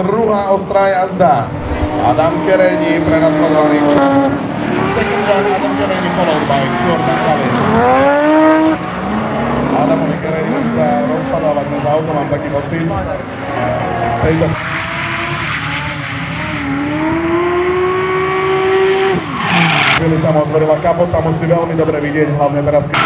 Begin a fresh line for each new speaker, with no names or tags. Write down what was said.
Druhá ostrá jazda. Adam Kereni prenasledovaný Jordan. Second run Adam Kereni followed by Jordan Kalin. Adamovi Kereni už sa rozpadáva dnes auto, mám taký pocit. Tejto... Chvíli sa mu otvorila kapota, musí veľmi dobre vidieť, hlavne teraz, keď...